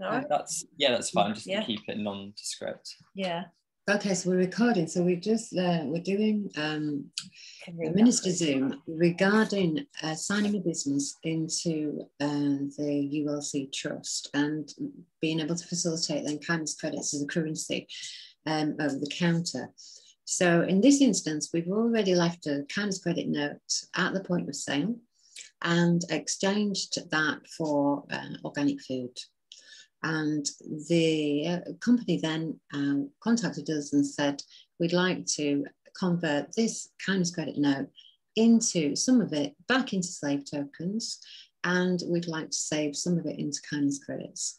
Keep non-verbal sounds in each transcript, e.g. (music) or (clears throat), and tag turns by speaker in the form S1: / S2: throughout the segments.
S1: All right.
S2: That's yeah, that's fine. Just
S1: Yeah.
S2: to keep it nondescript.
S1: Yeah.
S3: Okay, so we're recording. So we're just uh, we're doing um,
S1: Can
S3: a minister. Zoom regarding uh, signing a business into uh, the ULC trust and being able to facilitate then kindness credits as a currency um, over the counter. So in this instance, we've already left a kindness credit note at the point of sale and exchanged that for uh, organic food. And the uh, company then uh, contacted us and said, we'd like to convert this kindness credit note into some of it back into slave tokens, and we'd like to save some of it into kindness credits.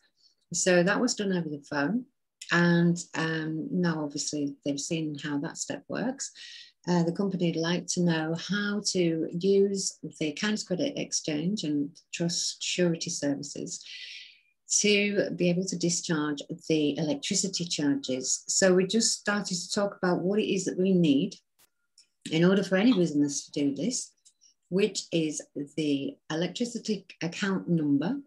S3: So that was done over the phone. And um, now, obviously, they've seen how that step works. Uh, the company would like to know how to use the kindness credit exchange and trust surety services to be able to discharge the electricity charges. So we just started to talk about what it is that we need in order for any business to do this, which is the electricity account number,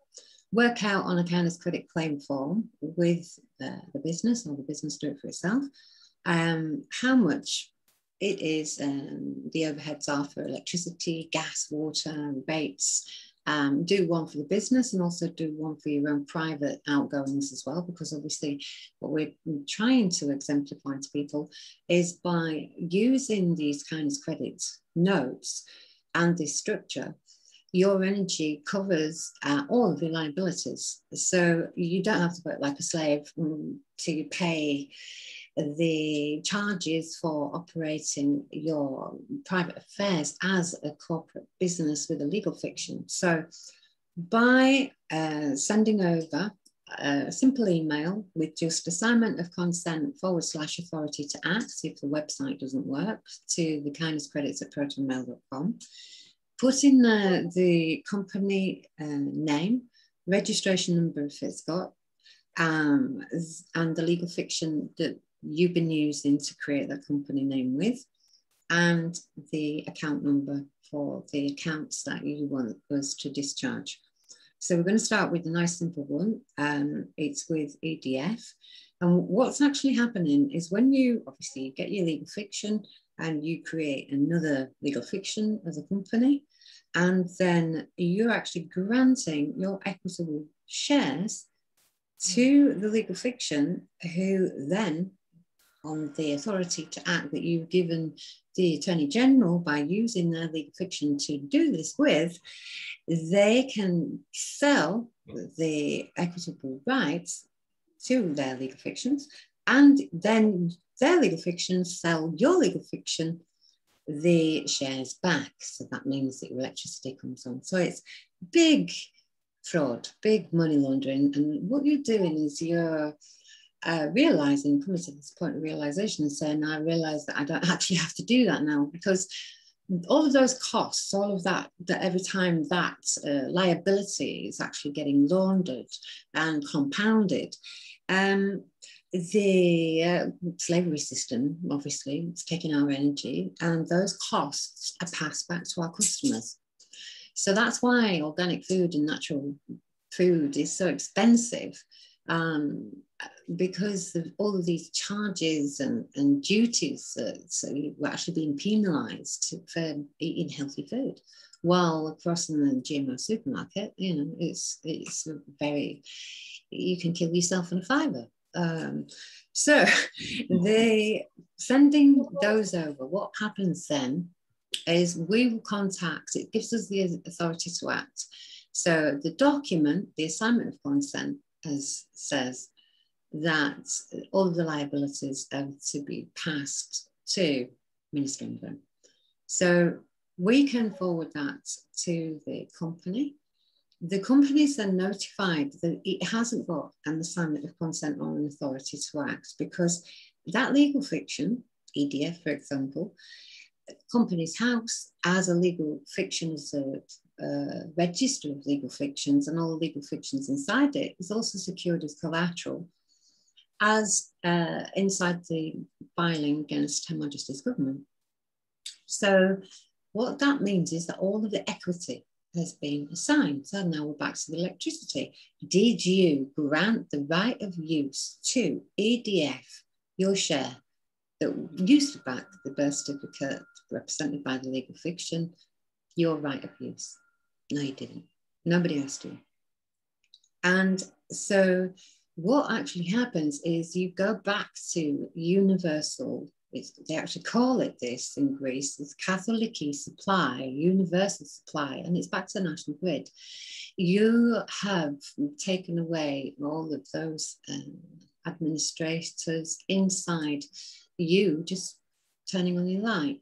S3: work out on a kindness credit claim form with uh, the business or the business do it for itself, um, how much it is, um, the overheads are for electricity, gas, water, rates, um, do one for the business and also do one for your own private outgoings as well, because obviously what we're trying to exemplify to people is by using these kinds of credit notes and this structure, your energy covers uh, all of your liabilities. So you don't have to work like a slave um, to pay the charges for operating your private affairs as a corporate business with a legal fiction. So, by uh, sending over a simple email with just assignment of consent forward slash authority to act if the website doesn't work to the kindness credits at protonmail.com, put in the, the company uh, name, registration number if it's got, um, and the legal fiction that you've been using to create that company name with, and the account number for the accounts that you want us to discharge. So we're going to start with a nice simple one. Um, it's with EDF. And what's actually happening is when you obviously get your legal fiction and you create another legal fiction as a company, and then you're actually granting your equitable shares to the legal fiction, who then on the authority to act that you've given the Attorney General by using their legal fiction to do this with, they can sell the equitable rights to their legal fictions, and then their legal fictions sell your legal fiction the shares back. So that means that your electricity comes on. So it's big fraud, big money laundering. And what you're doing is you're uh, realizing, coming to this point of realization and saying, I realize that I don't (laughs) actually have to do that now because all of those costs, all of that, that every time that uh, liability is actually getting laundered and compounded, um, the uh, slavery system, obviously, it's taking our energy, and those costs are passed back to our customers. So that's why organic food and natural food is so expensive um, because of all of these charges and, and duties. Uh, so we're actually being penalised for eating healthy food. While across in the GMO supermarket, you know, it's it's very you can kill yourself in a fiver. Um, so (laughs) they sending those over. What happens then is we will contact. It gives us the authority to act. So the document, the assignment of consent, as says that all the liabilities are to be passed to Minister England. So we can forward that to the company. The company is then notified that it hasn't got an assignment of consent or an authority to act because that legal fiction, EDF for example, Companies House as a legal fiction is a uh, register of legal fictions and all legal fictions inside it is also secured as collateral as uh, inside the filing against Her Majesty's government. So what that means is that all of the equity has been assigned. So now we're back to the electricity. Did you grant the right of use to EDF, your share, that used to back the birth certificate represented by the legal fiction, your right of use? No, you didn't. Nobody asked you. And so what actually happens is you go back to universal it's, they actually call it this in Greece, it's Katholiki supply, universal supply, and it's back to the national grid. You have taken away all of those um, administrators inside you just turning on your light.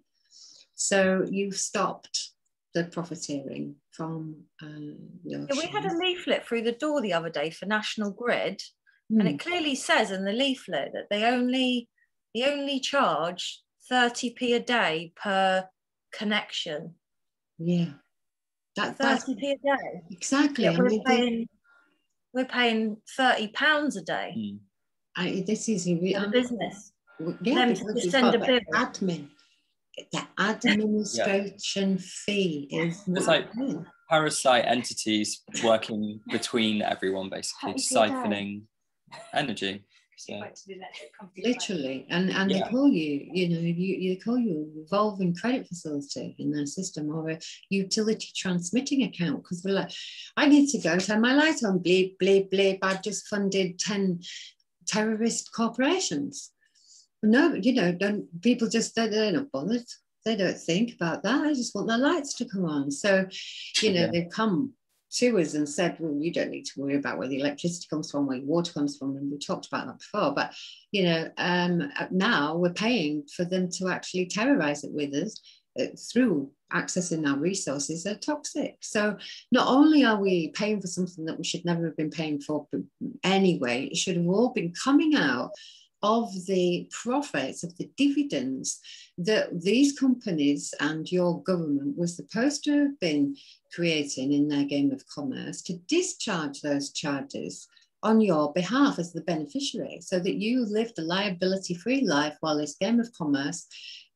S3: So you've stopped the profiteering from uh,
S1: yeah, we had a leaflet through the door the other day for National Grid, mm. and it hmm. clearly says in the leaflet that they only they only charge 30p a day per connection.
S3: Yeah.
S1: That, 30p a day.
S3: Exactly.
S1: Yeah, we're, paying, we're paying 30 pounds a day.
S3: Mm. I, this is a
S1: real business. Yeah, Them to send a bill.
S3: Admin. The (laughs) administration yeah. fee is
S2: it's like parasite entities working between everyone basically siphoning energy
S3: so. Literally, and and yeah. they call you, you know, you, you call you a revolving credit facility in their system or a utility transmitting account because we're like, I need to go turn my light on, bleep, bleep, bleep. I've just funded 10 terrorist corporations. No, you know, don't people just they're not bothered. They don't think about that. I just want their lights to come on. So, you know, yeah. they come to us and said, well, you don't need to worry about where the electricity comes from, where your water comes from. And we talked about that before. But, you know, um, now we're paying for them to actually terrorize it with us uh, through accessing our resources are toxic. So not only are we paying for something that we should never have been paying for anyway, it should have all been coming out of the profits, of the dividends that these companies and your government was supposed to have been creating in their game of commerce to discharge those charges on your behalf as the beneficiary so that you lived a liability free life while this game of commerce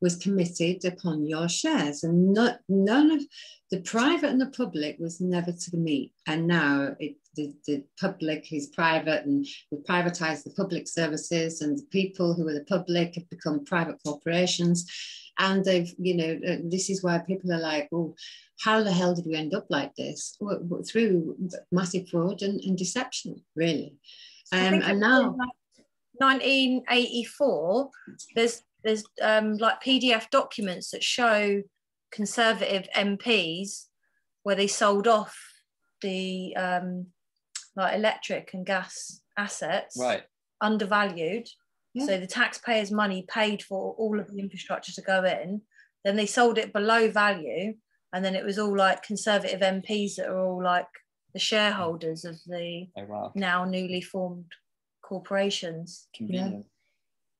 S3: was committed upon your shares and not, none of the private and the public was never to meet. And now it, the, the public is private and we privatized the public services and the people who are the public have become private corporations. And they've you know uh, this is why people are like oh how the hell did we end up like this? Well, through massive fraud and, and deception really. Um, and now
S1: 1984 there's there's um, like pdf documents that show conservative mps where they sold off the um, like electric and gas assets
S2: right.
S1: undervalued. Yeah. so the taxpayers money paid for all of the infrastructure to go in. Then they sold it below value and then it was all like conservative mps that are all like the shareholders of the oh, wow. now newly formed corporations
S3: Convenient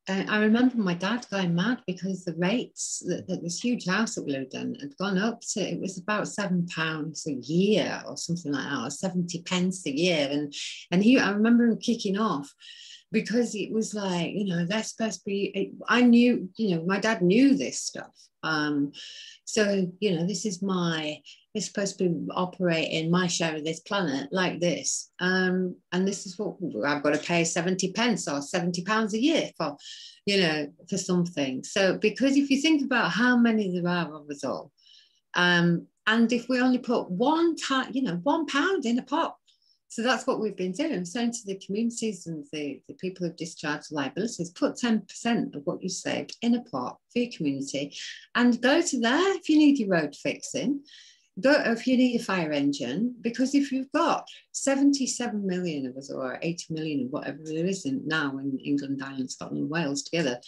S3: uh, I remember my dad going mad because the rates that, that, this huge house that we lived in had gone up to it was about seven pounds a year or something like that, or 70 pence a year. And and he I remember him kicking off because it was like, you know, that's supposed to be I knew, you know, my dad knew this stuff. Um, so, you know, this is my it's supposed to be operating my share of this planet like this. Um, and this is what I've got to pay 70 pence or 70 pounds a year for, you know, for something. So, because if you think about how many there are of us all, um, and if we only put one time, you know, one pound in a pot, so that's what we've been doing, saying to the communities and the, the people who've discharged liabilities, put 10% of what you saved in a pot for your community and go to there if you need your road fixing go if you need a fire engine, because if you've got 77 million of us or 80 million whatever there isn't now in England, Ireland, Scotland, and Wales together,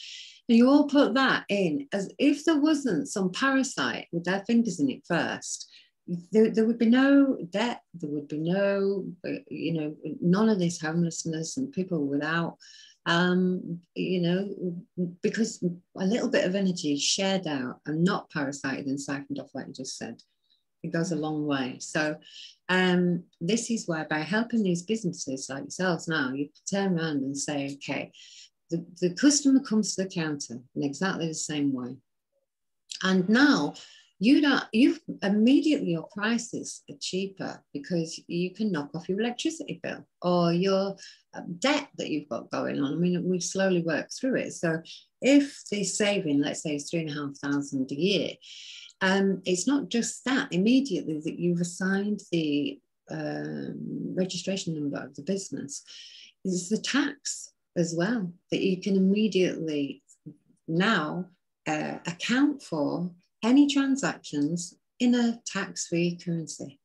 S3: and you all put that in as if there wasn't some parasite with their fingers in it first, there, there, would be no debt, there would be no, you know, none of this homelessness and people without, um, you know, because a little bit of energy shared out and not parasited and siphoned off, like you just said, it goes a long way. So um, this is where by helping these businesses like yourselves now, you turn around and say, okay, the, the customer comes to the counter in exactly the same way. And now you don't you immediately your prices are cheaper because you can knock off your electricity bill or your um, debt that you've got going on. I mean, we slowly work through it. So if the saving, let's say, is three and a half thousand a year, um, it's not just that immediately that you've assigned the um, registration number of the business, it's the tax as well that you can immediately now uh, account for any transactions in a tax-free currency.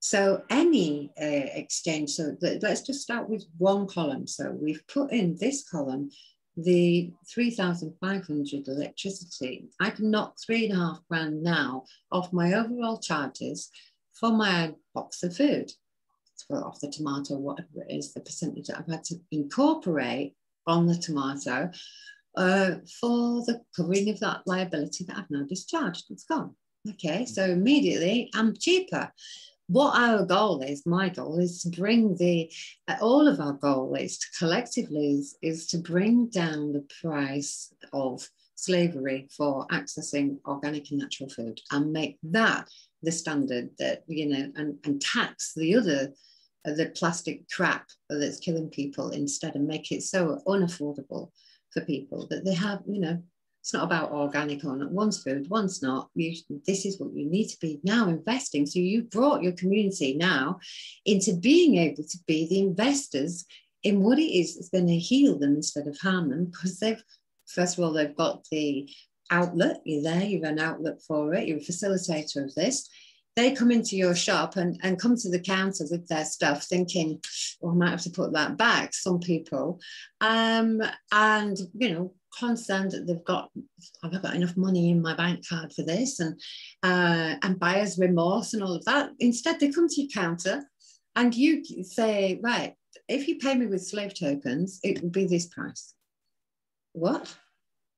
S3: So any uh, exchange, so let's just start with one column. So we've put in this column, the 3,500 electricity. I can knock three and a half grand now off my overall charges for my box of food, for off the tomato, whatever it is, the percentage that I've had to incorporate on the tomato uh, for the covering of that liability that I've now discharged. It's gone. Okay, so immediately I'm cheaper. What our goal is, my goal is to bring the, uh, all of our goal is to collectively is, is to bring down the price of slavery for accessing organic and natural food and make that the standard that, you know, and, and tax the other uh, the plastic crap that's killing people instead and make it so unaffordable for people that they have, you know, it's not about organic or not. One's food, one's not. You, this is what you need to be now investing. So you brought your community now into being able to be the investors in what it is that's going to heal them instead of harm them because they've, first of all, they've got the outlet. You're there, you're an outlet for it, you're a facilitator of this they come into your shop and, and come to the counter with their stuff thinking, oh, I might have to put that back, some people. Um, and, you know, concerned that they've got, have I got enough money in my bank card for this? And, uh, and buyer's remorse and all of that. Instead, they come to your counter and you say, right, if you pay me with slave tokens, it will be this price. What?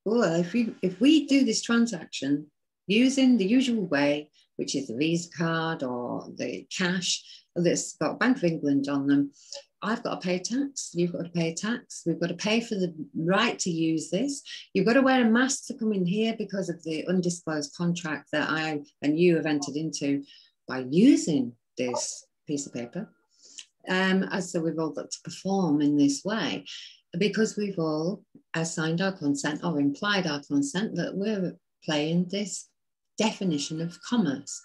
S3: Well, if we if we do this transaction using the usual way, which is the Visa card or the cash that's got Bank of England on them, I've got to pay tax. You've got to pay tax. We've got to pay for the right to use this. You've got to wear a mask to come in here because of the undisclosed contract that I and you have entered into by using this piece of paper. Um, as so we've all got to perform in this way because we've all assigned our consent or implied our consent that we're playing this definition of commerce.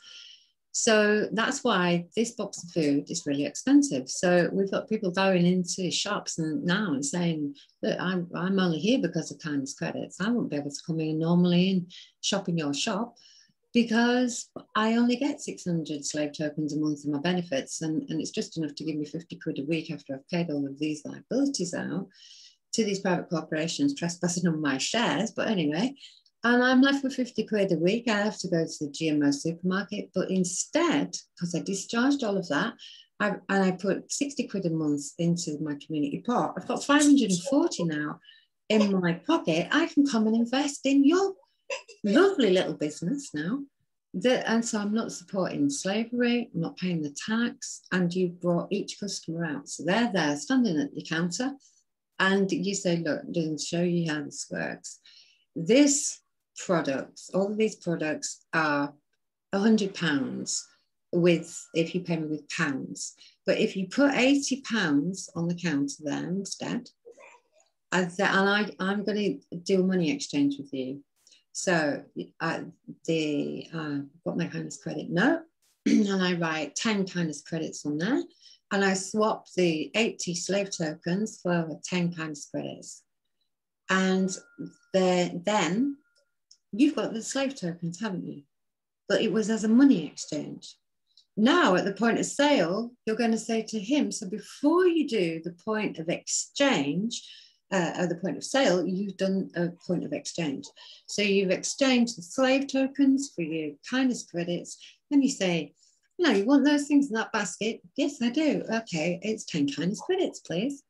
S3: So that's why this box of food is really expensive. So we've got people going into shops and now and saying, look, I'm, I'm only here because of kindness credits. I won't be able to come in normally and shop in your shop because I only get 600 slave tokens a month in my benefits. And, and it's just enough to give me 50 quid a week after I've paid all of these liabilities out to these private corporations trespassing on my shares. But anyway, and I'm left with 50 quid a week. I have to go to the GMO supermarket. But instead, because I discharged all of that, I, and I put 60 quid a month into my community pot, I've got 540 now in my pocket. I can come and invest in your lovely little business now. And so I'm not supporting slavery, I'm not paying the tax, and you brought each customer out. So they're there standing at the counter, and you say, Look, I'm show you how this works. This products, all of these products are a hundred pounds with if you pay me with pounds. But if you put 80 pounds on the counter there instead, and I, I'm going to do a money exchange with you. So uh, the uh, got my kindness credit note, (clears throat) and I write 10 kindness credits on there, and I swap the 80 slave tokens for 10 kindness credits. And then you've got the slave tokens, haven't you? But it was as a money exchange. Now, at the point of sale, you're going to say to him, so before you do the point of exchange, uh, at the point of sale, you've done a point of exchange. So you've exchanged the slave tokens for your kindness credits. Then you say, no, you want those things in that basket? Yes, I do. Okay, it's 10 kindness credits, please.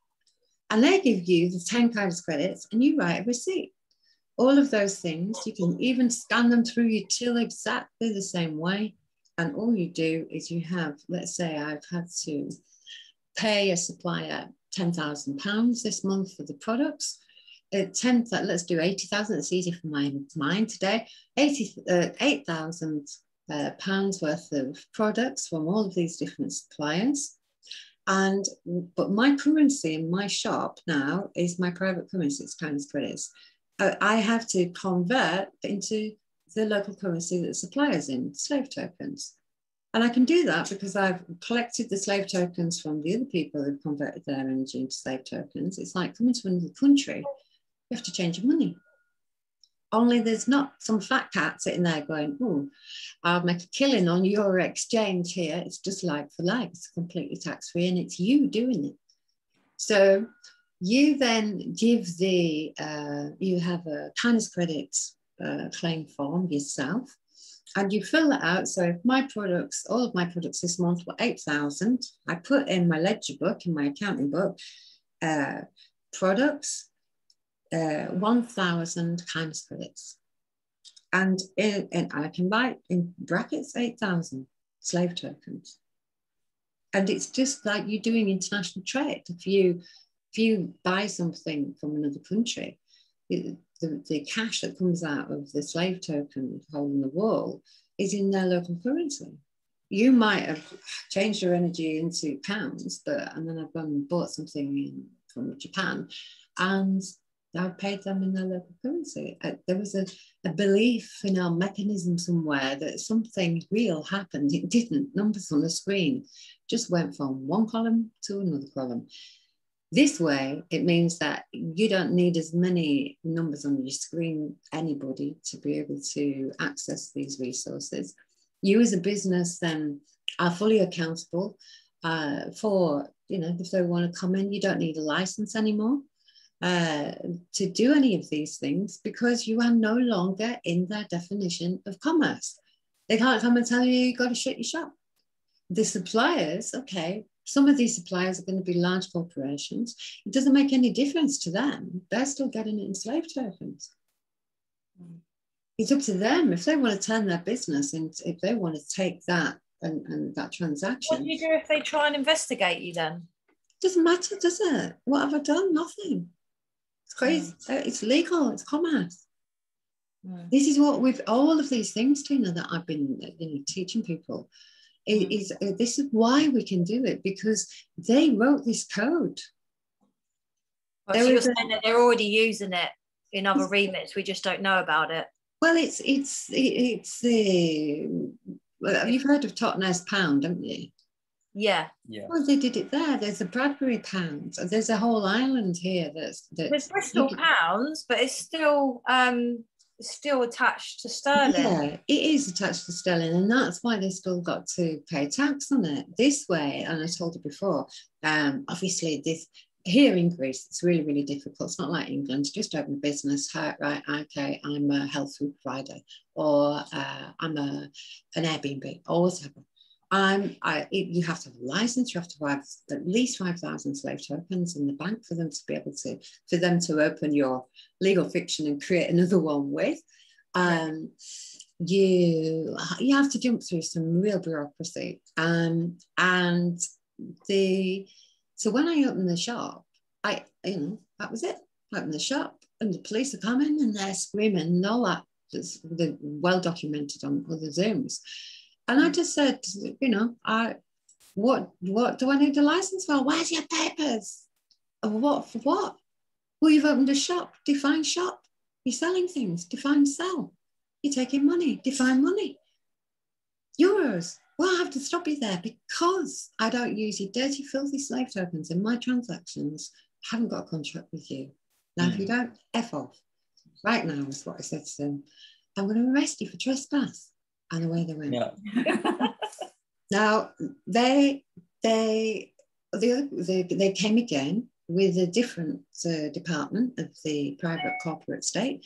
S3: And they give you the 10 kindness credits and you write a receipt all of those things. You can even scan them through your till exactly the same way. And all you do is you have, let's say I've had to pay a supplier £10,000 this month for the products. uh, 10, let's do 80,000, it's easy for my mind today, 80, uh, 8,000 uh, pounds worth of products from all of these different suppliers. And, but my currency in my shop now is my private currency, it's Kindness Credits. I have to convert into the local currency that the supplier's in, slave tokens. And I can do that because I've collected the slave tokens from the other people who've converted their energy into slave tokens. It's like coming to another country, you have to change your money. Only there's not some fat cat sitting there going, oh, I'll make a killing on your exchange here. It's just like for like, it's completely tax free and it's you doing it. So you then give the, uh, you have a kindness credits uh, claim form yourself and you fill that out. So my products, all of my products this month were 8,000, I put in my ledger book, in my accounting book, uh, products, uh, 1,000 kindness credits. And, in, and I can buy in brackets 8,000 slave tokens. And it's just like you're doing international trade. If you if you buy something from another country, it, the, the cash that comes out of the slave token hole in the wall is in their local currency. You might have changed your energy into pounds, but and then I've gone and bought something in, from Japan, and I paid them in their local currency. Uh, there was a, a belief in our mechanism somewhere that something real happened. It didn't. Numbers on the screen just went from one column to another column. This way, it means that you don't need as many numbers on your screen, anybody, to be able to access these resources. You as a business then are fully accountable uh, for, you know, if they want to come in, you don't need a license anymore. Uh, to do any of these things because you are no longer in their definition of commerce. They can't come and tell you you've got to shut your shop. The suppliers, okay, some of these suppliers are going to be large corporations. It doesn't make any difference to them. They're still getting it in slave tokens. It's up to them if they want to turn their business and if they want to take that and, and that transaction.
S1: What do you do if they try and investigate you then?
S3: Doesn't matter, does it? What have I done? Nothing. It's crazy. Mm. It's legal. It's commerce. Mm. This is what we've all of these things, Tina, that I've been you know, teaching people Is uh, this is why we can do it because they wrote this code.
S1: Well, so you're saying that they're already using it in other remits. We just don't know about it.
S3: Well, it's it's it's the well, you've heard of Totnes Pound, haven't you?
S1: Yeah.
S2: Yeah.
S3: Well, they did it there. There's a Bradbury Pound. There's a whole island here that's. that's
S1: There's Bristol Pounds, but it's still um still attached to sterling.
S3: Yeah, it is attached to sterling, and that's why they still got to pay tax on it this way. And I told you before, um, obviously this here in Greece, it's really, really difficult. It's not like England. Just open a business, right? Okay, I'm a health food provider, or uh, I'm a an Airbnb, or whatever. Um, I, you have to have a license. You have to have at least five thousand slave tokens in the bank for them to be able to for them to open your legal fiction and create another (laughs) one with. Um, you you have to jump through some real bureaucracy. Um, and the so when I opened the shop, I you know that was it. I opened the shop, and the police are coming and they're screaming and all that. It's well documented on other Zooms. And I just said, you know, I what what do I need a license for? Where's your papers? What for what? Well, you've opened a shop, define shop. You're selling things, define sell. You're taking money, define money. Euros. Well, I have to stop you there because I don't use your dirty, filthy slave tokens in my transactions. I haven't got a contract with you. Now, mm. if you hmm. don't, F off. Right now is what I said to them. I'm going to arrest you for trespass and away they went.
S2: Yeah. (laughs)
S3: now they they they, they they came again with a different uh, department of the private corporate state,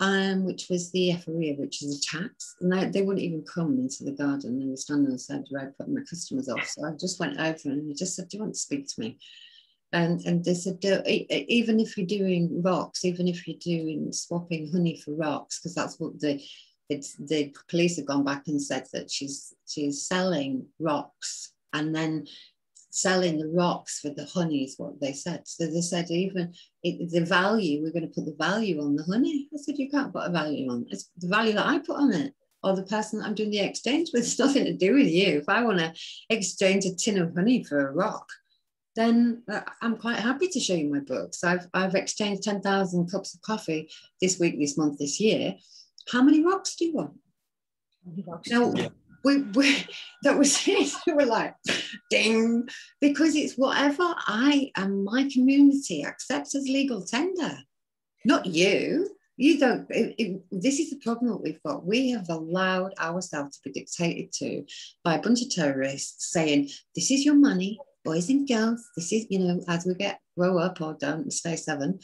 S3: um, which was the FREA, which is a tax. And they, they wouldn't even come into the garden. They were standing on the side of the road putting my customers off. So I just went over and he just said, Do you want to speak to me? And, and they said, even if you're doing rocks, even if you're doing swapping honey for rocks, because that's what the it's the police have gone back and said that she's she's selling rocks and then selling the rocks for the honey is what they said. So they said even it, the value, we're going to put the value on the honey. I said, you can't put a value on It's the value that I put on it or the person that I'm doing the exchange with. (laughs) It's nothing to do with you. If I want to exchange a tin of honey for a rock, then uh, I'm quite happy to show you my books. I've, I've exchanged 10,000 cups of coffee this week, this month, this year. How many rocks do you want? Now, yeah we, we (laughs) that was it. (laughs) We were like, ding, because it's whatever I and my community accepts as legal tender, not you. You don't. It, it, this is the problem that we've got. We have allowed ourselves to be dictated to by a bunch of terrorists saying, "This is your money, boys and girls. This is, you know, as we get grow up or don't stay seven,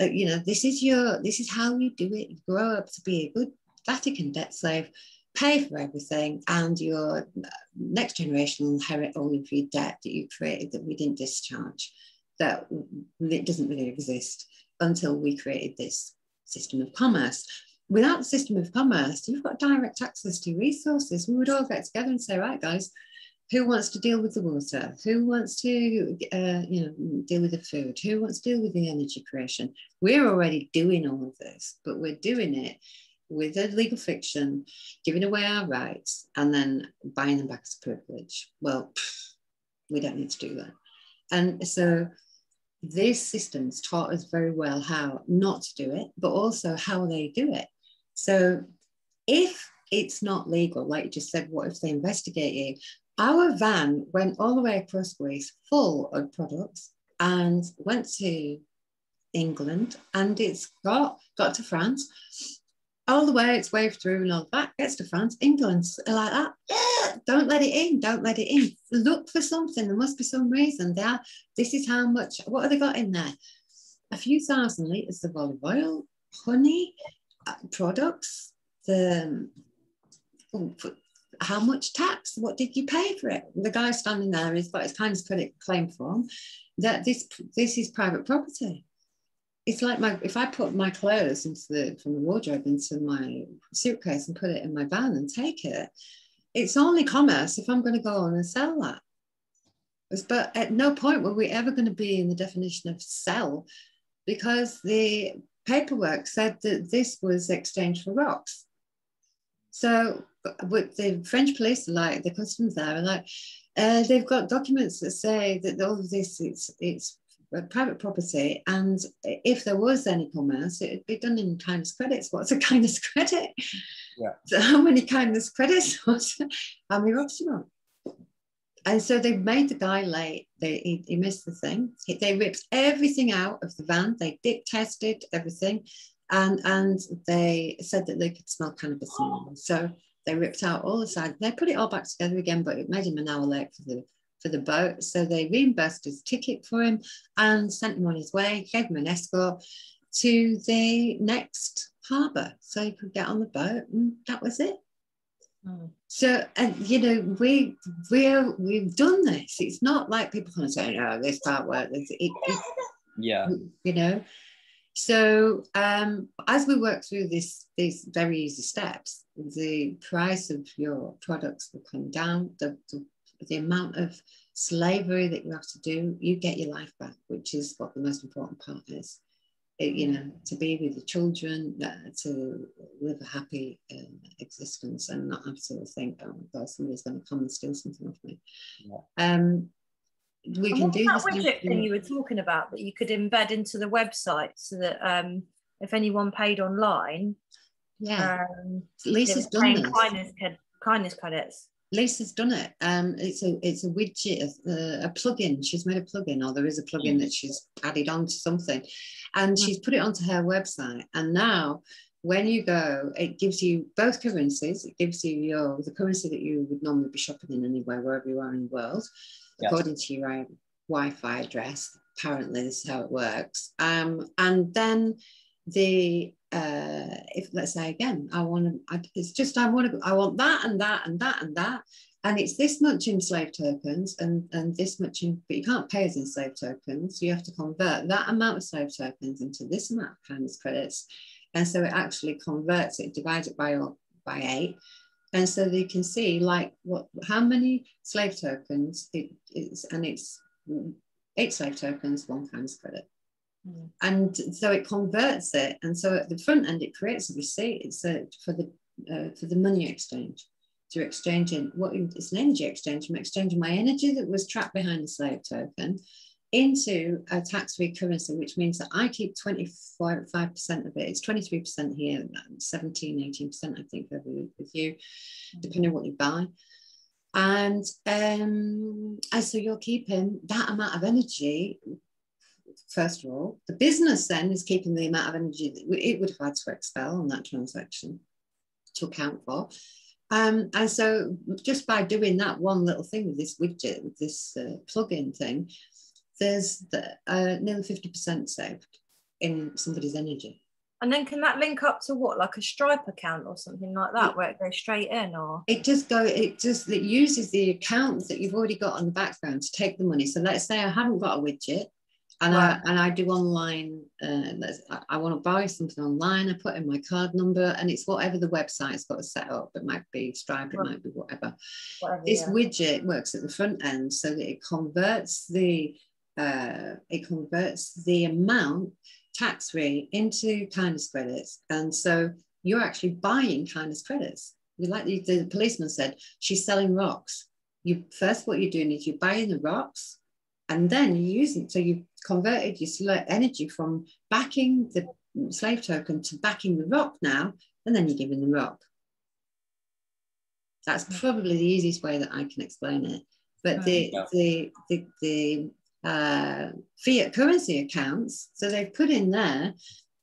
S3: uh, you know, this is your, this is how you do it. You grow up to be a good Vatican debt slave pay for everything, and your next generation will inherit all of your debt that you created that we didn't discharge. That it doesn't really exist until we created this system of commerce. Without the system of commerce, you've got direct access to resources. We would all get together and say, right, guys, who wants to deal with the water? Who wants to, uh, you know, deal with the food? Who wants to deal with the energy creation? We're already doing all of this, but we're doing it with a legal fiction, giving away our rights, and then buying them back as privilege. Well, we don't need to do that. And so these systems taught us very well how not to do it, but also how they do it. So if it's not legal, like you just said, what if they investigate you? Our van went all the way across Greece full of products and went to England and it's got got to France all the way its waved through and all that gets to France, England's like that. Yeah, don't let it in, don't let it in. Look for something. There must be some reason. There, this is how much. What have they got in there? A few thousand liters of olive oil, honey, uh, products. The how much tax? What did you pay for it? The guy standing there has got his kindness credit claim form. That this this is private property it's like my if I put my clothes into the from the wardrobe into my suitcase and put it in my van and take it, it's only commerce if I'm going to go on and sell that. But at no point were we ever going to be in the definition of sell because the paperwork said that this was exchanged for rocks. So with the French police, are like the customs there, are like, uh, they've got documents that say that all of this it's it's private property and if there was any commerce it would be done in kindness credits. What's a kindness credit? Yeah. So how many kindness credits how many rocks you want and so they made the guy late. They, he, he missed the thing. He, they ripped everything out of the van. They dip tested everything and and they said that they could smell cannabis so they ripped out all the sides they put it all back together again but it made him an hour late for the for the boat. So they reimbursed his ticket for him and sent him on his way, gave him an escort to the next harbour so he could get on the boat and that was it. Mm. So and you know we we we've done this. It's not like people kind of say, "No, this part work." It, it,
S2: yeah,
S3: you know. So um, as we work through this these very easy steps, the price of your products will come down. The, the the amount of slavery that you have to do, you get your life back, which is what the most important part is. It, you know, to be with the children, uh, to live a happy uh, existence and not have to think, oh my God, somebody's going to come and steal something off me. Yeah. Um, we and can do
S1: that widget thing you were talking about that you could embed into the website so that um, if anyone paid online,
S3: yeah, um, Lisa's done this.
S1: Kindness, kindness credits.
S3: Lisa's done it. Um, it's a it's a widget, a, a plugin. She's made a plugin, or there is a plugin that she's added on to something, and she's put it onto her website. And now, when you go, it gives you both currencies. It gives you your the currency that you would normally be shopping in anywhere, wherever you are in the world, according to your own Wi-Fi address. Apparently, this is how it works. Um, and then the uh, if let's say again, I want to, it's just I want to, I want that and that and that and that, and it's this much in slave tokens and and this much in, but you can't pay as in slave tokens. You have to convert that amount of slave tokens into this amount of kindness credits, and so it actually converts it, divides it by by eight, And so they can see like what how many slave tokens it is, and it's eight slave tokens, one kindness credit. Mm. And so it converts it, and so at the front end it creates a receipt. It's a, for the uh, for the money exchange. To exchanging what it's an energy exchange. I'm exchanging my energy that was trapped behind the slave token into a tax-free currency, which means that I keep 25% of it. It's 23% here, 17, 18%, I think, every with you, depending on what you buy. And, um, and so you're keeping that amount of energy, first of all. The business then is keeping the amount of energy that it would have had to expel on that transaction to account for. Um, and so just by doing that one little thing with this widget, with this uh, plugin thing, there's the, uh, nearly 50% saved in somebody's energy.
S1: And then can that link up to what, like a Stripe account or something like that, where it goes straight in, or
S3: it just go, it just it uses the accounts that you've already got on the background to take the money. So let's say I haven't got a widget, and right. I and I do online. Uh, I, I want to buy something online. I put in my card number, and it's whatever the website's got to set up. It might be Stripe, it right. might be whatever. whatever this yeah. widget works at the front end, so that it converts the uh, it converts the amount tax free into kindness credits. And so you're actually buying kindness credits. You like the, the policeman said, she's selling rocks. You first what you're doing is you're buying the rocks and then you're using so you've converted your energy from backing the slave token to backing the rock now, and then you're giving the rock. That's probably the easiest way that I can explain it. But the, the, the, the uh, fiat currency accounts. So they've put in there.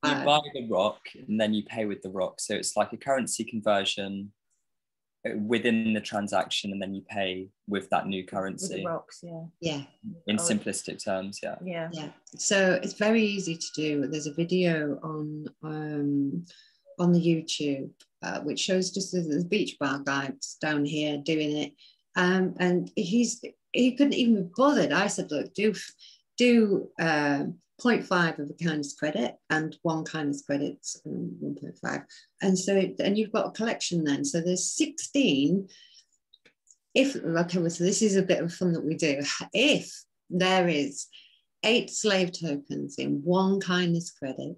S2: You uh, buy the rock and then you pay with the rock. So it's like a currency conversion uh, within the transaction and then you pay with that new currency.
S1: With the rocks, yeah.
S3: Yeah.
S2: In oh. simplistic terms,
S1: yeah. Yeah.
S3: Yeah. So it's very easy to do. There's a video on um, on the YouTube uh, which shows just the, the beach bar guys down here doing it. Um, and he's he couldn't even be bothered. I said, look, do do uh, 0.5 of a kindness credit and one kindness credit, um, 1.5. And so, and you've got a collection then. So there's 16. If, okay, so this is a bit of fun that we do. If there is eight slave tokens in one kindness credit,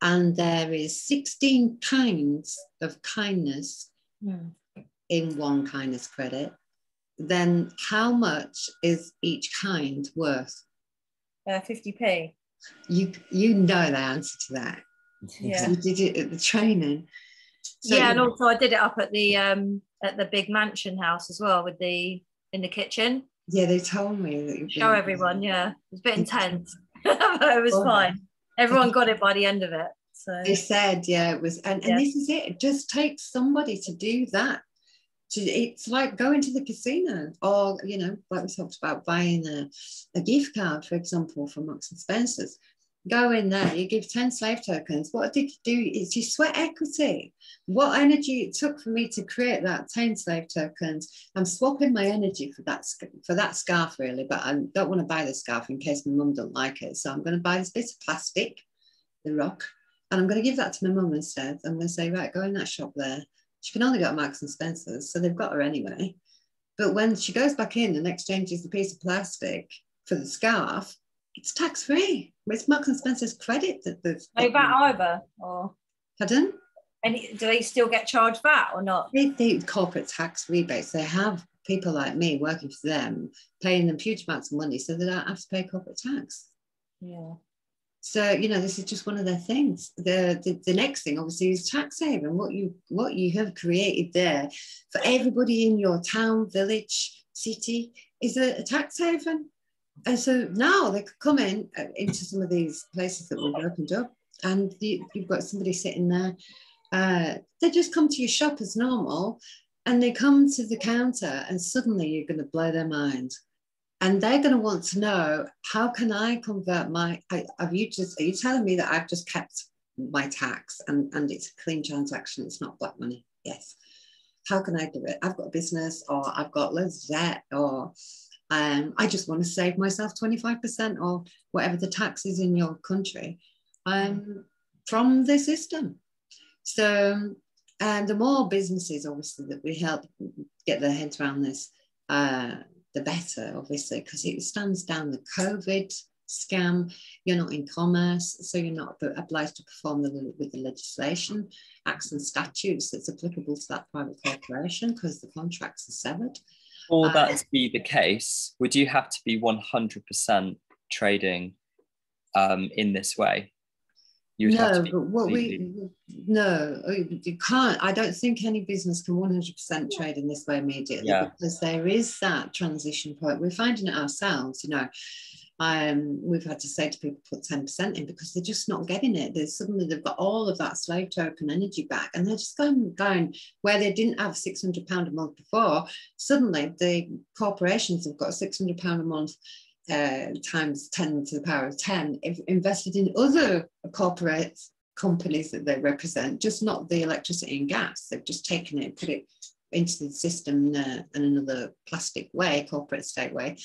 S3: and there is 16 kinds of kindness mm. in one kindness credit, then how much is each kind worth?
S1: Uh, 50p.
S3: You you know the answer to that. Yeah. You did it at the training.
S1: So yeah, and also I did it up at the um at the big mansion house as well with the in the kitchen.
S3: Yeah, they told me that
S1: you show everyone. Yeah, it was a bit intense, (laughs) but it was oh. fine. Everyone got it by the end of it. So
S3: they said, yeah, it was, and, and yeah. this is it. It just takes somebody to do that to, it's like going to the casino or you know like we talked about buying a, a gift card for example from Marks and Spencer's. Go in there you give 10 slave tokens. What did you do? It's your sweat equity. What energy it took for me to create that 10 slave tokens. I'm swapping my energy for that for that scarf really but i don't want to buy the scarf in case my mum don't like it. So i'm going to buy this bit of plastic the rock and i'm going to give that to my mum instead. I'm going to say right go in that shop there she can only go to Marks and Spencer's, so they've got her anyway. But when she goes back in and exchanges the piece of plastic for the scarf, it's tax free. It's Marks and Spencer's credit that they've.
S1: No VAT either, or
S3: pardon?
S1: And do they still get charged VAT or not?
S3: They, they corporate tax rebates. They have people like me working for them, paying them huge amounts of money, so they don't have to pay corporate tax.
S1: Yeah.
S3: So you know, this is just one of their things. The, the the next thing, obviously, is tax haven. What you what you have created there for everybody in your town, village, city is a, a tax haven. And so now they could come in uh, into some of these places that we've opened up, and you, have got somebody sitting there. Uh, they just come to your shop as normal, and they come to the counter, and suddenly you're going to blow their mind and they're going to want to know how can I convert my? Have you just are you telling me that I've just kept my tax and and it's a clean transaction? It's not black money. Yes. How can I do it? I've got a business, or I've got loads of debt, or um, I just want to save myself 25% or whatever the tax is in your country um, from the system. So and the more businesses, obviously, that we help get their heads around this, uh, the better, obviously, because it stands down the COVID scam. You're not in commerce, so you're not obliged to perform the, with the legislation, acts and statutes that's applicable to that private corporation because the contracts are severed.
S2: For that uh, to be the case, would you have to be 100% trading um, in this way?
S3: You no, but what we no, you can't. I don't think any business can 100% trade in this way immediately yeah. because there is that transition point. We're finding it ourselves, you know. Um, we've had to say to people put 10% in because they're just not getting it. There's suddenly they've got all of that slave token energy back and they're just going going where they didn't have 600 pound a month before. Suddenly the corporations have got 600 pound a month uh, times 10 to the power of 10 if invested in other corporate companies that they represent, just not the electricity and gas. They've just taken it and put it into the system in, a, in another plastic way, corporate state way,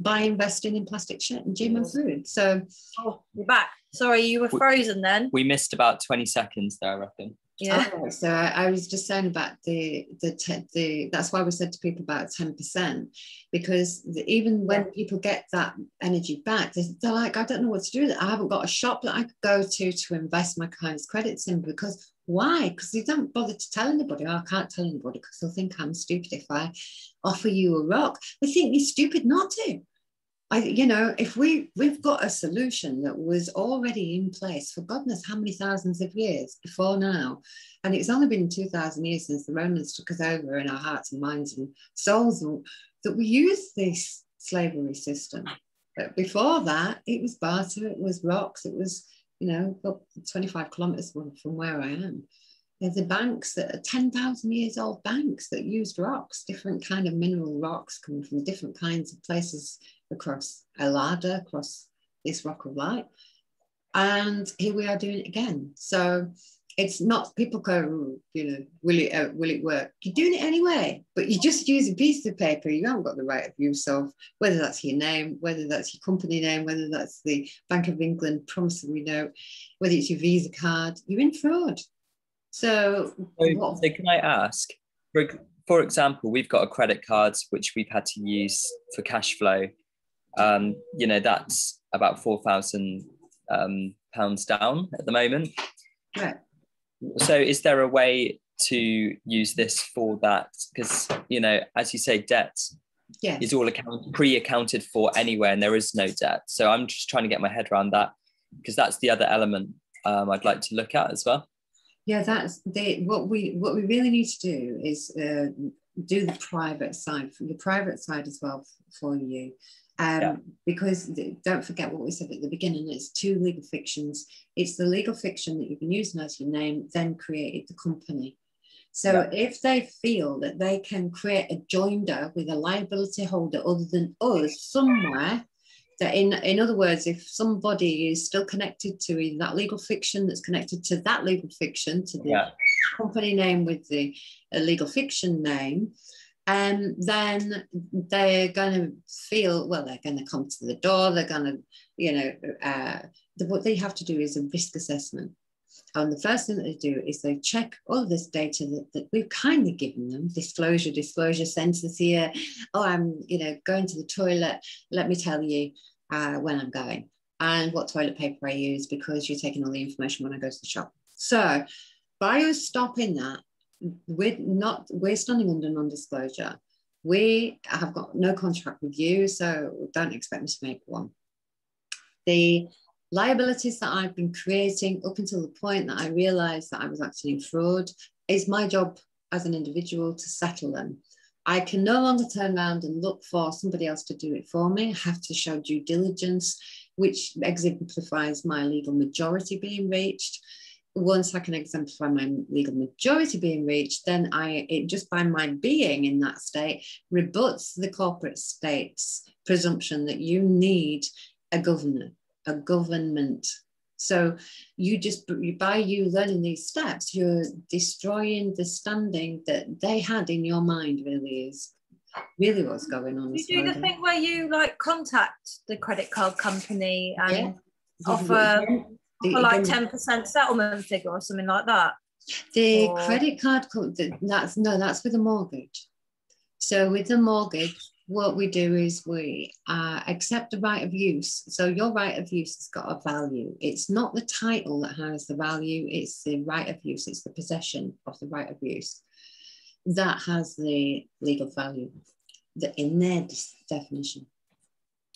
S3: by investing in plastic shit and GMO food. So,
S1: oh, you're back. Sorry, you were frozen then.
S2: We missed about 20 seconds there, I reckon.
S3: Yeah. Oh, so I, I, was just saying about the the te- the that's why we said to people about ten percent because the, even when people get that energy back, they, are like, I don't know what to do. I haven't got a shop that I could go to to invest my kindness credits in because why? Because they don't bother to tell anybody. Oh, I can't tell anybody because they'll think I'm stupid if I offer you a rock. They think you're stupid not to. I, you know, if we we've got a solution that was already in place for God knows how many thousands of years before now, and it's only been two thousand years since the Romans took us over in our hearts and minds and souls that we use this slavery system. But before that, it was barter, it was rocks, it was you know 25 kilometers from, from where I am. There's the banks that are 10,000 years old banks that used rocks, different kind of mineral rocks coming from different kinds of places across a ladder, across this rock of light. And here we are doing it again. So it's not people go, you know, will it uh, will it work? You're doing it anyway, but you just use a piece of paper. You haven't got the right of use of whether that's your name, whether that's your company name, whether that's the Bank of England promissory note, whether it's your Visa card. You're in fraud. So,
S2: so, so can I ask, for, for example, we've got a credit card which we've had to use for cash flow um, you know, that's about four thousand um, pounds down at the moment.
S3: Right.
S2: So, is there a way to use this for that? Because you know, as you say, debt
S3: yes.
S2: is all account- pre-accounted for anywhere, and there is no debt. So, I'm just trying to get my head around that because that's the other element um, I'd like to look at as well.
S3: Yeah, that's the what we what we really need to do is uh, do the private side, the private side as well for you. Um, yeah. Because don't forget what we said at the beginning, it's two legal fictions. It's the legal fiction that you've been using as your name, then created the company. So yeah. if they feel that they can create a joinder with a liability holder other than us somewhere, that in, in other words, if somebody is still connected to either that legal fiction that's connected to that legal fiction, to the yeah. company name with the legal fiction name, um, then they're going to feel well they're going to come to the door they're going to you know uh, the, what they have to do is a risk assessment and the first thing that they do is they check all of this data that, that we've kindly given them disclosure disclosure sentence here oh i'm you know going to the toilet let me tell you uh, when i'm going. And what toilet paper i use because you're taking all the information when i go to the shop. So by us stopping that we're not we're standing under non-disclosure. We have got no contract with you so don't expect me to make one. The liabilities that i've been creating up until the point that i realized that i was acting in fraud is my job as an individual to settle them i can no longer turn around and look for somebody else to do it for me i have to show due diligence which exemplifies my legal majority being reached once I can exemplify my legal majority being reached, then I, it just by my being in that state, rebuts the corporate state's presumption that you need a governor, a government. So you just, by you learning these steps, you're destroying the standing that they had in your mind, really is really what's mm-hmm. going on.
S1: You do the thing where you like contact the credit card company and yeah. offer like ten percent settlement figure or something like that.
S3: The
S1: Or-
S3: credit card, that's no, that's with a mortgage. So with the mortgage, what we do is we uh, accept the right of use. So your right of use has got a value. It's not the title that has the value, it's the right of use, it's the possession of the right of use that has the legal value that in their definition.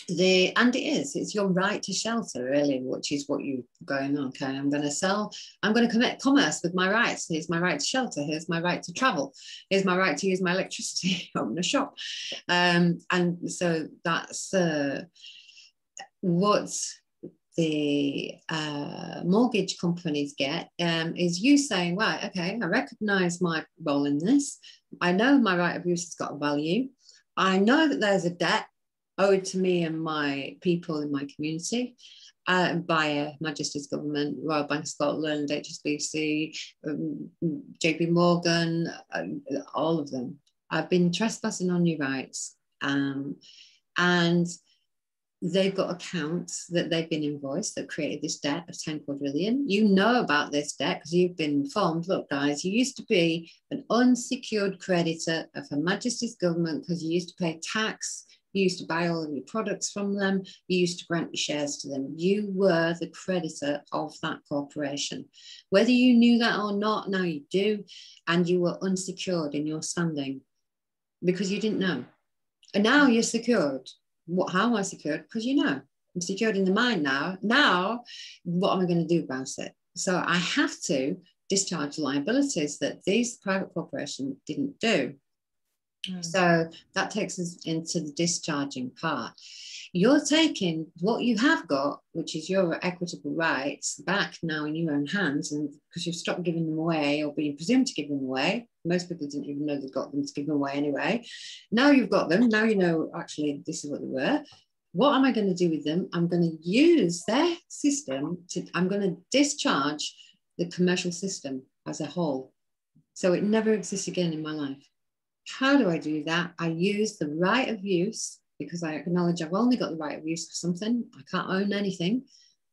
S3: The and it is, it's your right to shelter, really, which is what you're going. Okay, I'm going to sell, I'm going to commit commerce with my rights. Here's my right to shelter. Here's my right to travel. Here's my right to use my electricity. i'm open a shop. Um, and so that's uh, what the uh, mortgage companies get um, is you saying, right, okay, I recognize my role in this. I know my right of use has got a value. I know that there's a debt owed to me and my people in my community uh, by uh, Majesty's Government, Royal Bank of Scotland, HSBC, um, JP Morgan, um, all of them. I've been trespassing on your rights. Um, and they've got accounts that they've been invoiced that created this debt of 10 quadrillion. You know about this debt because you've been informed. Look, guys, you used to be an unsecured creditor of Her Majesty's government because you used to pay tax, you used to buy all of your products from them, you used to grant your shares to them. You were the creditor of that corporation. Whether you knew that or not, now you do, and you were unsecured in your standing because you didn't know. And now you're secured what how am I secured? Because you know, I'm secured in the mind now. Now, what am I going to do about it? So I have to discharge liabilities that these private corporations didn't do.
S1: Mm.
S3: So that takes us into the discharging part. You're taking what you have got, which is your equitable rights, back now in your own hands, and because you've stopped giving them away or being presumed to give them away. Most people didn't even know they got them to give them away anyway. Now you've got them. Now you know actually this is what they were. What am I going to do with them? I'm going to use their system to. I'm going to discharge the commercial system as a whole, so it never exists again in my life. How do I do that? I use the right of use because I acknowledge I've only got the right of use for something. I can't own anything.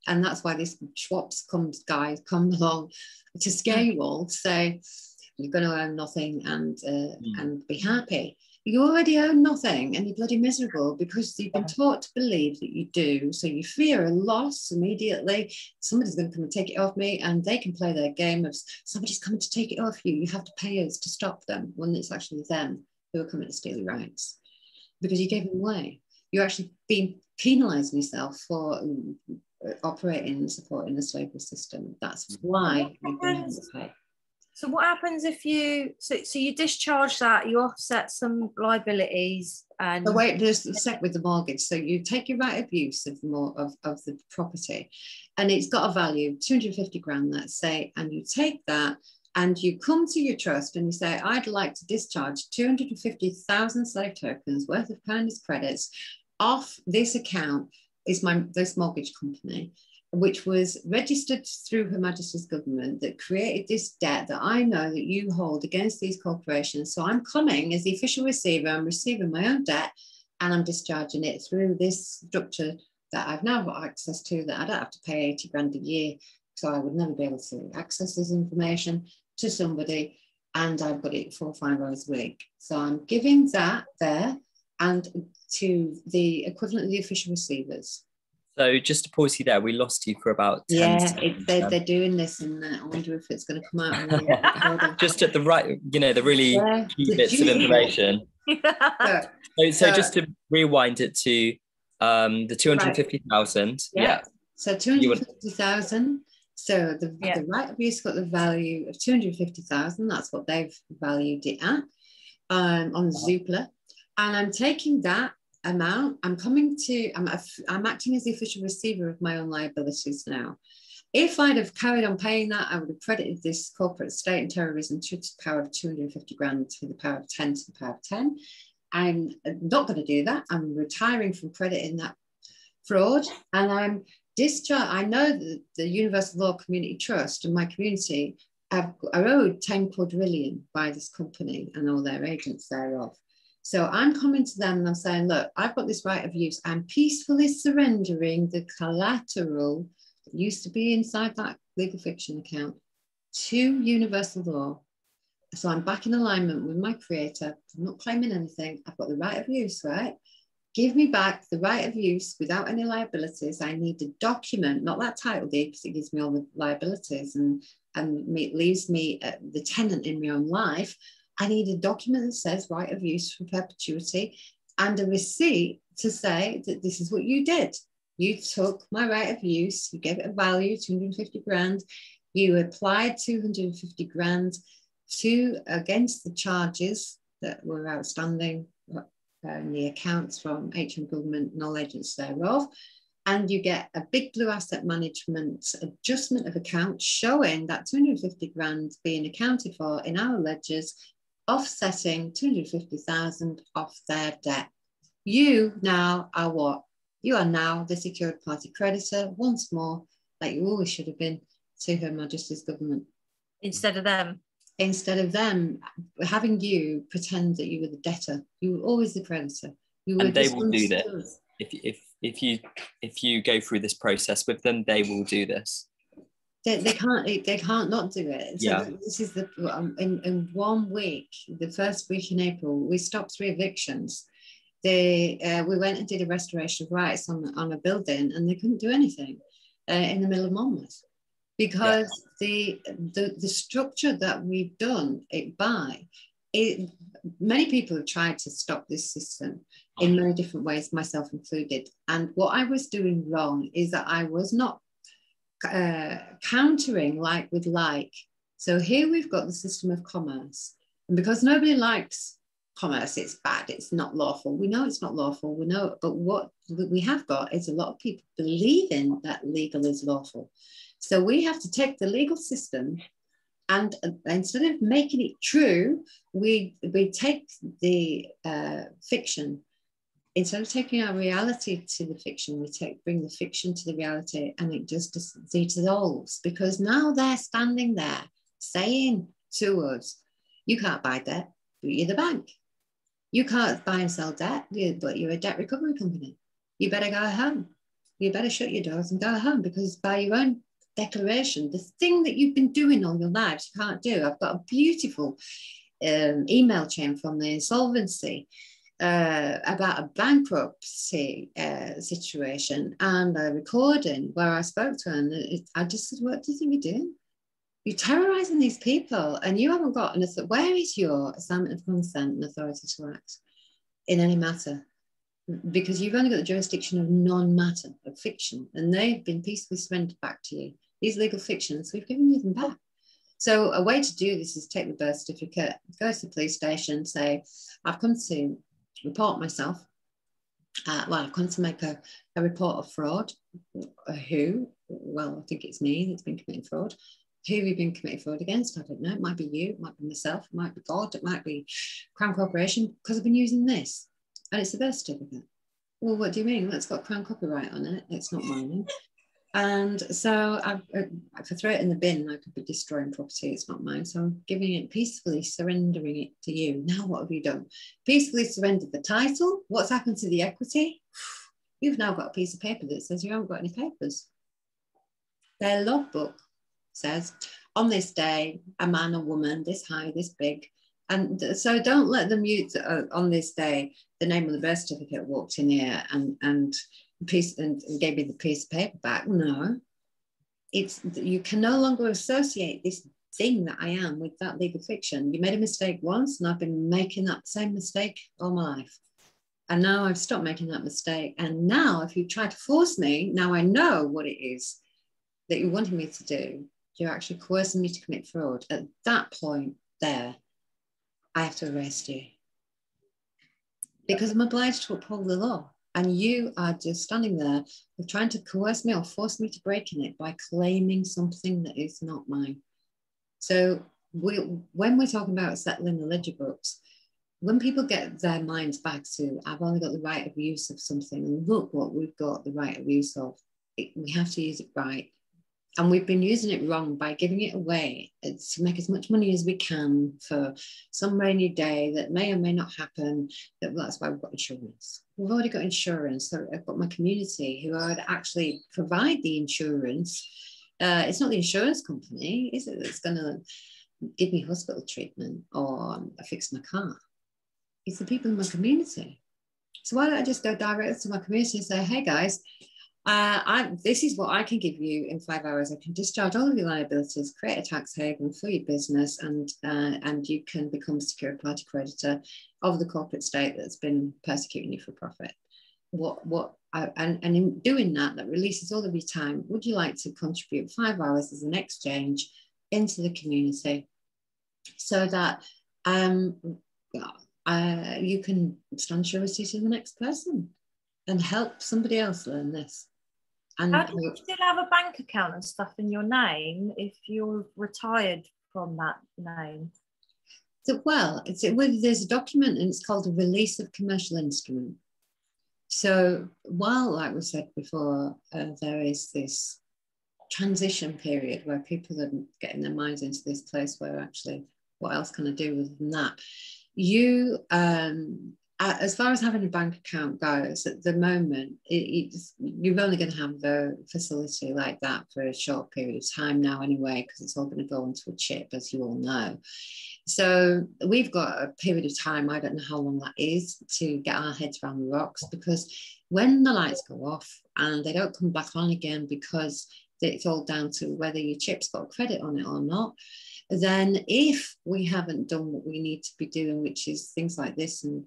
S3: And that's why this Schwab's comes guys come (laughs) along to scale to say, you're going to own nothing and uh,
S2: Mm.
S3: and be happy. You already own nothing and you're bloody miserable because you've been taught to believe that you do. So you fear a loss immediately. Somebody's going to come and take it off me, and they can play their game of somebody's coming to take it off you. You have to pay us to stop them when it's actually them who are coming to steal your rights because you gave them away. You're actually being penalizing yourself for um, operating and supporting the slavery system. That's why
S1: So what happens if you so so you discharge that, you offset some liabilities and
S3: So wait, there's a sec with the mortgage. So you take your right of use of the more of, of the property, and it's got a value, 250 grand, let's say, and you take that and you come to your trust and you say, I'd like to discharge 250,000 slave tokens worth of kindness credits off this account is my this mortgage company which was registered through Her Majesty's government that created this debt that I know that you hold against these corporations. So I'm coming as the official receiver, I'm receiving my own debt and I'm discharging it through this structure that I've now got access to that I don't have to pay 80 grand a year. So I would never be able to access this information to somebody and I've got it four or five hours a week. So I'm giving that there and to the equivalent of the official receivers.
S2: So just to pause you there, we lost you for about 10
S3: Yeah, it, they,
S2: um,
S3: they're doing this, and uh, I wonder if it's going to come out. (laughs)
S2: just at the right, you know, the really
S3: Yeah,
S2: key
S3: the
S2: bits of information. (laughs)
S3: So,
S2: So, so
S3: Uh,
S2: just to rewind it to um, the 250,000.
S3: Yeah.
S2: Yeah.
S3: so two hundred fifty thousand. So the,
S1: Yeah.
S3: the right of use got the value of two hundred fifty thousand. That's what they've valued it at um, on Zoopla, and I'm taking that amount. I'm coming to. I'm I'm acting as the official receiver of my own liabilities now. If I'd have carried on paying that, I would have credited this corporate state and terrorism to the power of 250 grand to the power of 10 to the power of 10. I'm not going to do that. I'm retiring from crediting that fraud and I'm discharged. I know that the Universal Law Community Trust and my community have, are owed 10 quadrillion by this company and all their agents thereof. So I'm coming to them and I'm saying, look, I've got this right of use. I'm peacefully surrendering the collateral that used to be inside that legal fiction account to universal law. So I'm back in alignment with my creator. I'm not claiming anything. I've got the right of use, right? Give me back the right of use without any liabilities. I need a document, not that title deed, because it gives me all the liabilities and, and leaves me uh, the tenant in my own life. I need a document that says right of use for perpetuity and a receipt to say that this is what you did. You took my right of use, you gave it a value, 250 grand, you applied 250 grand to against the charges that were outstanding in the accounts from HM government knowledge thereof. And you get a big blue asset management adjustment of accounts showing that 250 grand being accounted for in our ledgers, offsetting 250,000 off their debt. You now are what? You are now the secured party creditor once more, like you always should have been to Her Majesty's government.
S1: Instead of them.
S3: Instead of them having you pretend that you were the debtor, you were always the creditor. You
S2: were and they will do this. If, if, if you if you go through this process with them, they will do this.
S3: They, they can't they can't not do it. So yeah. this is the um, in, in one week, the first week in April, we stopped three evictions they uh, we went and did a restoration of rights on, on a building and they couldn't do anything uh, in the middle of Monmouth because yeah. the, the the structure that we've done it by it, many people have tried to stop this system in many different ways myself included and what i was doing wrong is that i was not uh, countering like with like so here we've got the system of commerce and because nobody likes commerce, it's bad, it's not lawful. We know it's not lawful, we know, but what we have got is a lot of people believing that legal is lawful. So we have to take the legal system and uh, instead of making it true, we, we take the uh, fiction. Instead of taking our reality to the fiction, we take bring the fiction to the reality, and it just dissolves because now they're standing there saying to us, "You can't buy debt, but you're the bank. You can't buy and sell debt, but you're a debt recovery company. You better go home. You better shut your doors and go home because by your own declaration, the thing that you've been doing all your lives, you can't do. I've got a beautiful um, email chain from the insolvency uh, about a bankruptcy uh, situation and a recording where I spoke to her and it, I just said, What do you think you're doing? you're terrorizing these people and you haven't got an where is your assignment of consent and authority to act in any matter? Because you've only got the jurisdiction of non-matter of fiction and they've been peacefully surrendered back to you. These legal fictions we've given you them back. So a way to do this is take the birth certificate go to the police station say i've come to report myself uh, well i've come to make a, a report of fraud uh, who well i think it's me that's been committing fraud who have you been committing fraud against? I don't know. It might be you, it might be myself, it might be God, it might be Crown Corporation, because I've been using this. And it's a birth certificate. Well, what do you mean? It's got Crown copyright on it. It's not mine. And so I've, uh, if I throw it in the bin, I could be destroying property. It's not mine. So I'm giving it peacefully, surrendering it to you. (laughs) Now, what have you done? Peacefully surrendered the title. What's happened to the equity? You've now got a piece of paper that says you haven't got any papers. Their logbook says, on this day, a man or woman, this high, this big. And so don't let them use uh, on this day the name of the birth certificate walked in here and, and, piece, and, and gave me the piece of paper back. No, it's you can no longer associate this thing that I am with that legal fiction. You made a mistake once, and I've been making that same mistake all my life. And now I've stopped making that mistake. And now, if you try to force me, now I know what it is that you wanted me to do you're actually coercing me to commit fraud. At that point, there, I have to arrest you because I'm obliged to uphold the law. And you are just standing there trying to coerce me or force me to break in it by claiming something that is not mine. So we, when we're talking about settling the ledger books, when people get their minds back to, I've only got the right of use of something, and look what we've got the right of use of, it, we have to use it right and we've been using it wrong by giving it away to make as much money as we can for some rainy day that may or may not happen. That's why we've got insurance. We've already got insurance. So I've got my community who would actually provide the insurance Uh, it's not the insurance company, is it, that's going to give me hospital treatment or fix my car. It's the people in my community. So why don't I just go direct to my community and say, hey guys, uh, I, this is what I can give you in five hours. I can discharge all of your liabilities, create a tax haven for your business, and uh, and you can become a secure party creditor of the corporate state that's been persecuting you for profit. What what I, and, and in doing that, that releases all of your time. Would you like to contribute five hours as an exchange into the community so that um, uh, you can stand surety to the next person and help somebody else learn this.
S1: And How do you still have a bank account and stuff in your name if you're retired from that name?
S3: So, well, it's, it, there's a document and it's called a release of commercial instrument. So, while, like we said before, uh, there is this transition period where people are getting their minds into this place where actually, what else can I do than that? You um, as far as having a bank account goes, at the moment, it, you're only going to have the facility like that for a short period of time now, anyway, because it's all going to go into a chip, as you all know. So we've got a period of time, I don't know how long that is, to get our heads around the rocks because when the lights go off and they don't come back on again because it's all down to whether your chip's got credit on it or not, then if we haven't done what we need to be doing, which is things like this and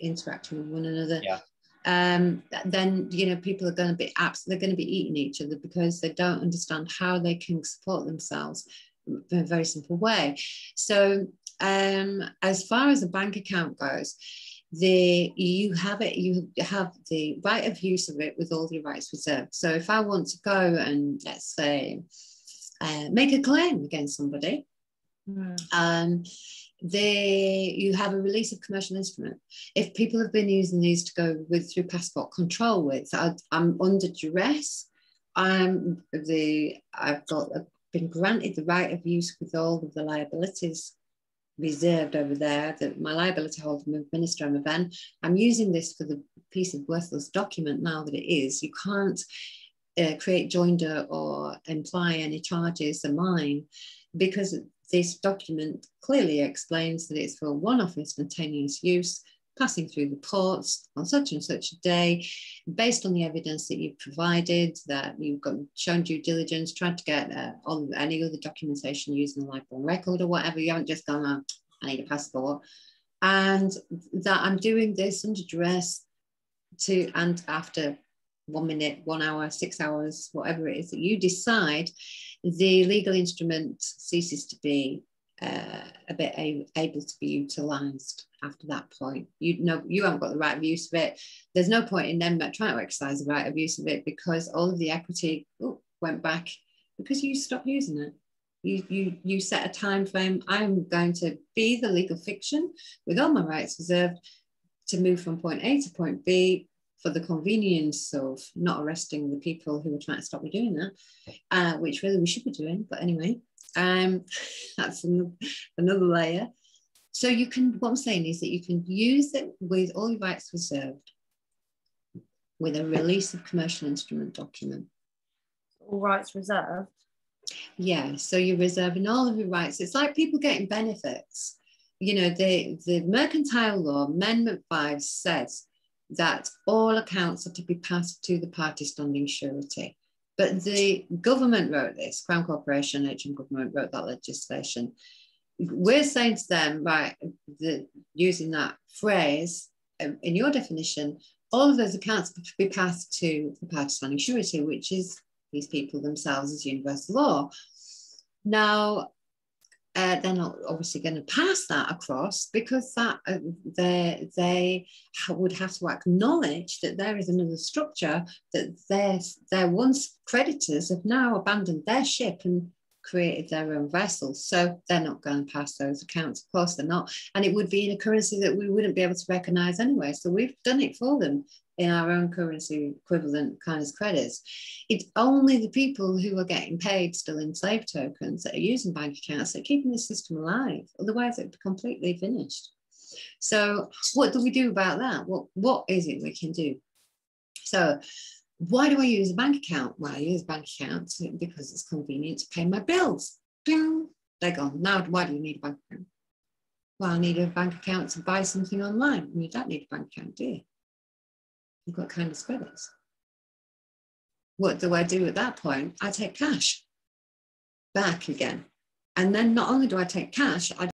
S3: interacting with one another.
S2: Yeah.
S3: Um, then you know people are going to be apps they're going to be eating each other because they don't understand how they can support themselves in a very simple way so um, as far as a bank account goes the you have it you have the right of use of it with all your rights reserved so if i want to go and let's say uh, make a claim against somebody mm. um, they you have a release of commercial instrument. If people have been using these to go with through passport control with, I, am under duress. I'm the I've got I've been granted the right of use with all of the liabilities reserved over there. That my liability holder, Minister I'm a Ben. I'm using this for the piece of worthless document now that it is. You can't uh, create joinder or imply any charges are mine because this document clearly explains that it's for one-off instantaneous use, passing through the ports on such and such a day, based on the evidence that you've provided, that you've got shown due diligence, tried to get uh, on any other documentation using the lifelong record or whatever. You haven't just gone, oh, I need a passport. And that I'm doing this under duress to, and after one minute, one hour, six hours, whatever it is that you decide, the legal instrument ceases to be uh, a bit a, able to be utilised after that point. You know, you haven't got the right of use of it. There's no point in them trying to exercise the right of use of it because all of the equity ooh, went back because you stopped using it. You, you, you set a time frame. I'm going to be the legal fiction with all my rights reserved to move from point A to point B for the convenience of not arresting the people who were trying to stop me doing that, uh, which really we should be doing. But anyway, um, (laughs) that's another layer. So you can, what I'm saying is that you can use it with all your rights reserved with a release of commercial instrument document.
S1: All rights reserved?
S3: Yeah, so you're reserving all of your rights. It's like people getting benefits. You know, the, the mercantile law, Amendment 5 says that all accounts are to be passed to the party standing surety. But the government wrote this, Crown Corporation, HM government wrote that legislation. We're saying to them, right, the, using that phrase um, in your definition, all of those accounts be passed to the party standing surety, which is these people themselves as universal law. Now, uh, they're not obviously going to pass that across because that uh, they they would have to acknowledge that there is another structure that their their once creditors have now abandoned their ship and created their own vessels so they're not going to pass those accounts of course they're not and it would be in a currency that we wouldn't be able to recognize anyway so we've done it for them in our own currency equivalent kindness credits. It's only the people who are getting paid still in slave tokens that are using bank accounts that are keeping the system alive. Otherwise, it'd be completely finished. So, what do we do about that? What, what is it we can do? So, Why do I use a bank account? Well, I use bank accounts because it's convenient to pay my bills. Ding, they're gone. Now, why do you need a bank account? Well, I need a bank account to buy something online. You don't need a bank account, do you? You've got kindness credits. What do I do at that point? I take cash back again. And then not only do I take cash, I